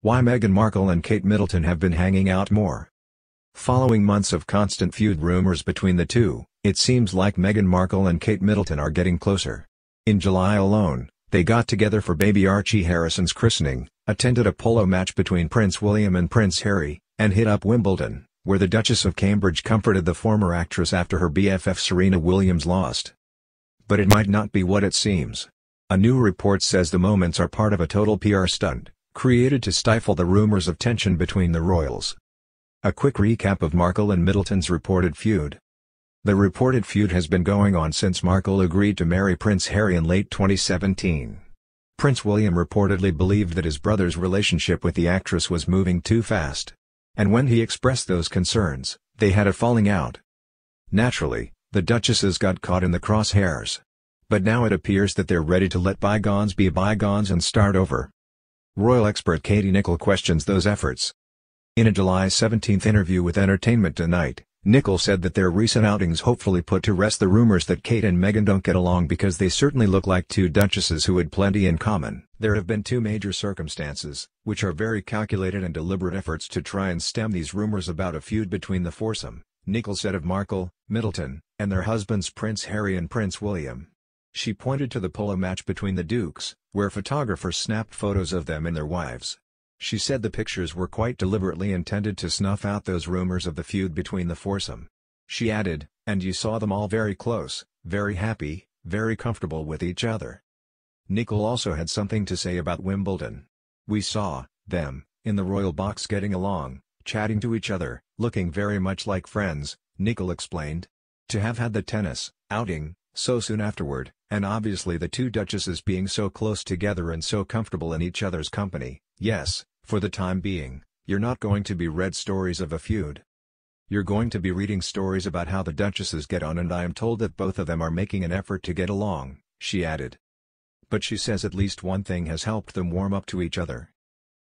Why Meghan Markle and Kate Middleton have been hanging out more. Following months of constant feud rumors between the two, it seems like Meghan Markle and Kate Middleton are getting closer. In July alone, they got together for baby Archie Harrison's christening, attended a polo match between Prince William and Prince Harry, and hit up Wimbledon, where the Duchess of Cambridge comforted the former actress after her BFF Serena Williams lost. But it might not be what it seems. A new report says the moments are part of a total PR stunt, created to stifle the rumors of tension between the royals. A quick recap of Markle and Middleton's reported feud. The reported feud has been going on since Markle agreed to marry Prince Harry in late 2017. Prince William reportedly believed that his brother's relationship with the actress was moving too fast. And when he expressed those concerns, they had a falling out. Naturally, the duchesses got caught in the crosshairs. But now it appears that they're ready to let bygones be bygones and start over. Royal expert Katie Nicholl questions those efforts. In a July 17 interview with Entertainment Tonight, Nicholl said that their recent outings hopefully put to rest the rumors that Kate and Meghan don't get along because they certainly look like two duchesses who had plenty in common. There have been two major circumstances, which are very calculated and deliberate efforts to try and stem these rumors about a feud between the foursome, Nicholl said of Markle, Middleton, and their husbands Prince Harry and Prince William. She pointed to the polo match between the dukes, where photographers snapped photos of them and their wives. She said the pictures were quite deliberately intended to snuff out those rumors of the feud between the foursome. She added, and you saw them all very close, very happy, very comfortable with each other. Nicholl also had something to say about Wimbledon. We saw, them, in the royal box getting along, chatting to each other, looking very much like friends, Nicholl explained. To have had the tennis, outing, so soon afterward, and obviously the two duchesses being so close together and so comfortable in each other's company, yes, for the time being, you're not going to be read stories of a feud. You're going to be reading stories about how the duchesses get on and I am told that both of them are making an effort to get along, she added. But she says at least one thing has helped them warm up to each other.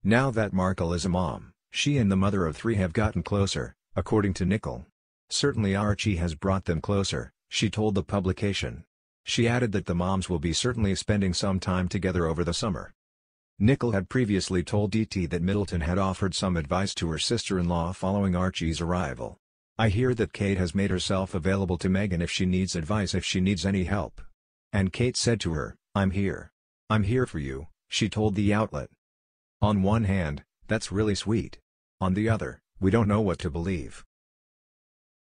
Now that Markle is a mom, she and the mother of three have gotten closer, according to Nicholl. Certainly Archie has brought them closer, she told the publication. She added that the moms will be certainly spending some time together over the summer. Nicholl had previously told ET that Middleton had offered some advice to her sister-in-law following Archie's arrival. I hear that Kate has made herself available to Meghan if she needs advice if she needs any help. And Kate said to her, I'm here. I'm here for you, she told the outlet. On one hand, that's really sweet. On the other, we don't know what to believe.